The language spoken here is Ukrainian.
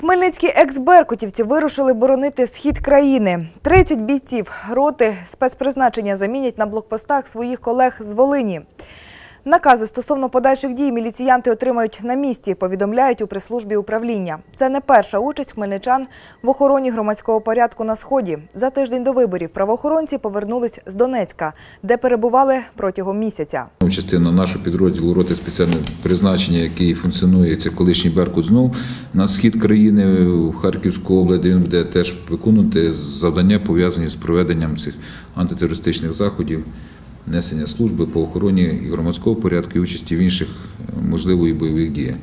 Хмельницькі екс-беркутівці вирушили боронити схід країни. 30 бійців роти спецпризначення замінять на блокпостах своїх колег з Волині. Накази стосовно подальших дій міліціянти отримають на місці, повідомляють у прес-службі управління. Це не перша участь хмельничан в охороні громадського порядку на сході. За тиждень до виборів правоохоронці повернулись з Донецька, де перебували протягом місяця. Частина нашого підрозділу роти спеціального призначення, який функціонує, це колишній Беркут знов на схід країни в Харківську область, де він буде теж виконувати завдання пов'язані з проведенням цих антитерористичних заходів, несення служби по охороні і громадського порядку і участі в інших можливої бойових діях.